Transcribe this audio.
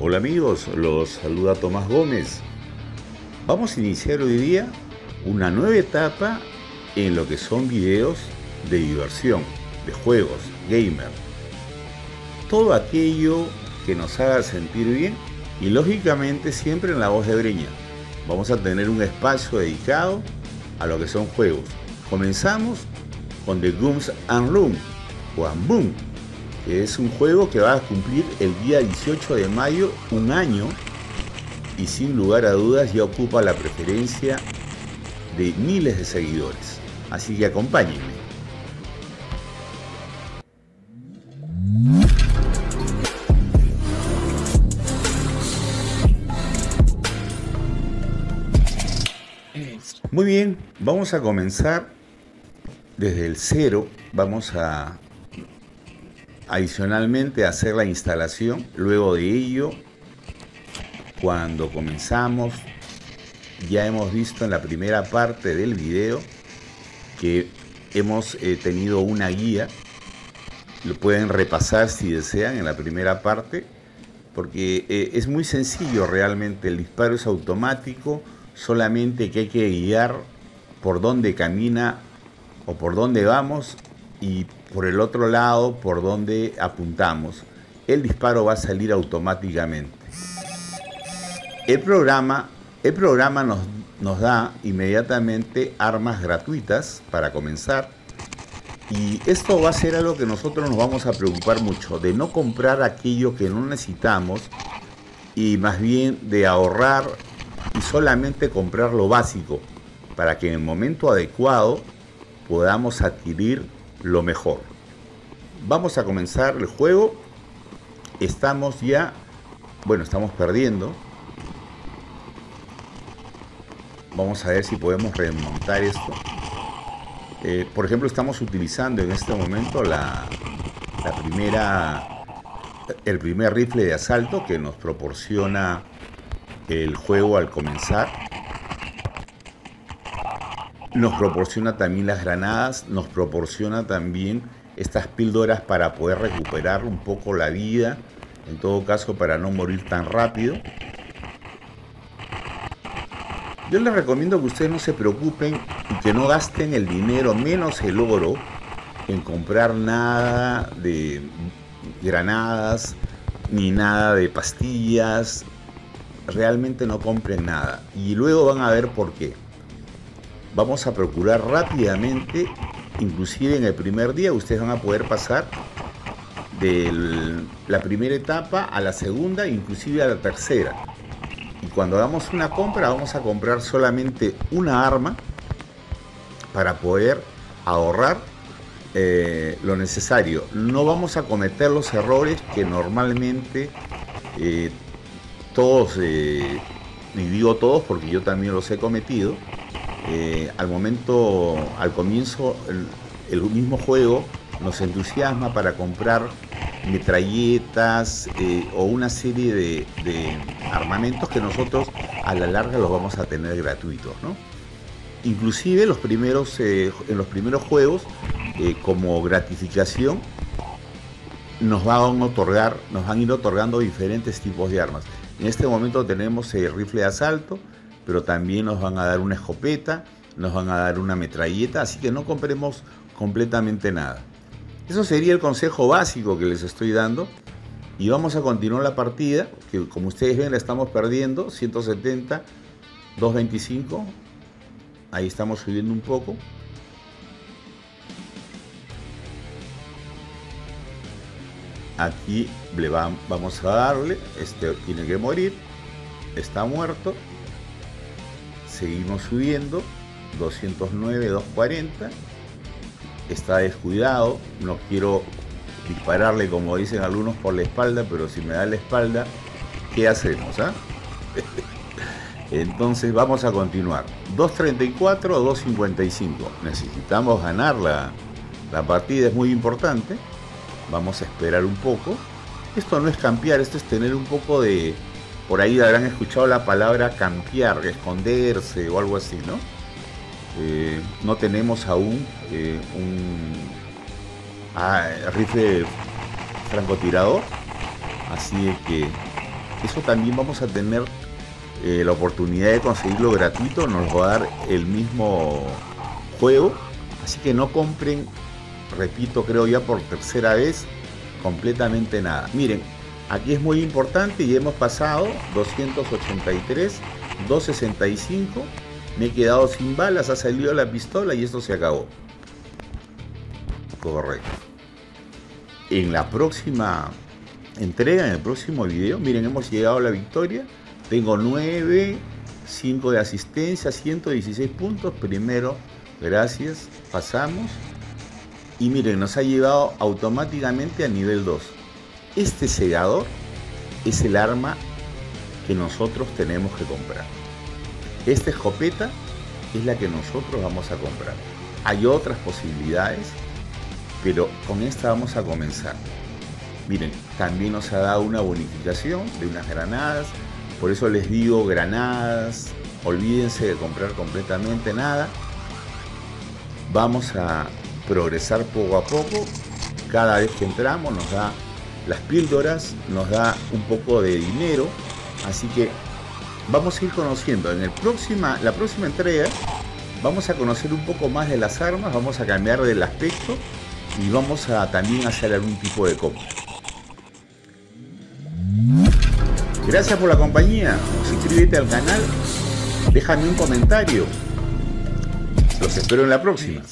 Hola amigos, los saluda Tomás Gómez. Vamos a iniciar hoy día una nueva etapa en lo que son videos de diversión, de juegos, gamer. Todo aquello que nos haga sentir bien y lógicamente siempre en la voz de Breña. Vamos a tener un espacio dedicado a lo que son juegos. Comenzamos con The Gooms and Room o Boom es un juego que va a cumplir el día 18 de mayo un año y sin lugar a dudas ya ocupa la preferencia de miles de seguidores. Así que acompáñenme. Muy bien, vamos a comenzar desde el cero. Vamos a Adicionalmente, hacer la instalación. Luego de ello, cuando comenzamos, ya hemos visto en la primera parte del video que hemos eh, tenido una guía. Lo pueden repasar si desean en la primera parte, porque eh, es muy sencillo realmente. El disparo es automático, solamente que hay que guiar por dónde camina o por dónde vamos y por el otro lado, por donde apuntamos, el disparo va a salir automáticamente. El programa, el programa nos, nos da inmediatamente armas gratuitas para comenzar. Y esto va a ser algo que nosotros nos vamos a preocupar mucho, de no comprar aquello que no necesitamos y más bien de ahorrar y solamente comprar lo básico para que en el momento adecuado podamos adquirir lo mejor. Vamos a comenzar el juego. Estamos ya, bueno, estamos perdiendo. Vamos a ver si podemos remontar esto. Eh, por ejemplo, estamos utilizando en este momento la, la primera, el primer rifle de asalto que nos proporciona el juego al comenzar. Nos proporciona también las granadas, nos proporciona también estas píldoras para poder recuperar un poco la vida, en todo caso para no morir tan rápido. Yo les recomiendo que ustedes no se preocupen y que no gasten el dinero menos el oro en comprar nada de granadas ni nada de pastillas. Realmente no compren nada. Y luego van a ver por qué vamos a procurar rápidamente, inclusive en el primer día, ustedes van a poder pasar de la primera etapa a la segunda, inclusive a la tercera. Y cuando hagamos una compra, vamos a comprar solamente una arma para poder ahorrar eh, lo necesario. No vamos a cometer los errores que normalmente eh, todos, eh, y digo todos porque yo también los he cometido, eh, al momento, al comienzo, el, mismo juego nos entusiasma para comprar metralletas eh, o una serie de, armamentos que nosotros a la larga los vamos a tener gratuitos. Inclusive los primeros, eh, en los primeros juegos, como gratificación, nos van a otorgar, nos van a ir otorgando diferentes tipos de armas. En este momento tenemos el rifle de asalto, pero también nos van a dar una escopeta, nos van a dar una metralleta, así que no compremos completamente nada. Eso sería el consejo básico que les estoy dando. Y vamos a continuar la partida, que como ustedes ven la estamos perdiendo, 170, 225. Ahí estamos subiendo un poco. Aquí le vamos a darle, este tiene que morir, está muerto, seguimos subiendo, 209, 240, está descuidado, no quiero dispararle como dicen algunos por la espalda, pero si me da la espalda, ¿qué hacemos? Ah? Entonces vamos a continuar. 234 255. Necesitamos ganar la, la partida, es muy importante. Vamos a esperar un poco. Esto no es campear, esto es tener un poco de, por ahí habrán escuchado la palabra campear, esconderse o algo así, ¿no? Eh, no tenemos aún eh, un ah, rifle francotirador, así que eso también vamos a tener eh, la oportunidad de conseguirlo gratuito, nos va a dar el mismo juego. Así que no compren, repito, creo ya por tercera vez, completamente nada. Miren, aquí es muy importante y hemos pasado 283, 265. Me he quedado sin balas, ha salido la pistola y esto se acabó. Correcto. En la próxima entrega, en el próximo video, miren, hemos llegado a la victoria. Tengo 9, 5 de asistencia, 116 puntos. Primero, gracias, pasamos. Y miren, nos ha llevado automáticamente a nivel 2. Este segador es el arma que nosotros tenemos que comprar. Esta escopeta es la que nosotros vamos a comprar. Hay otras posibilidades, pero con esta vamos a comenzar. Miren, también nos ha dado una bonificación de unas granadas, por eso les digo granadas, olvídense de comprar completamente nada. Vamos a progresar poco a poco. Cada vez que entramos nos da las píldoras, nos da un poco de dinero. Así que vamos a ir conociendo. En el próxima, la próxima entrega vamos a conocer un poco más de las armas, vamos a cambiar del aspecto y vamos a también hacer algún tipo de compra. Gracias por la compañía. Suscríbete al canal. Déjame un comentario. Los espero en la próxima.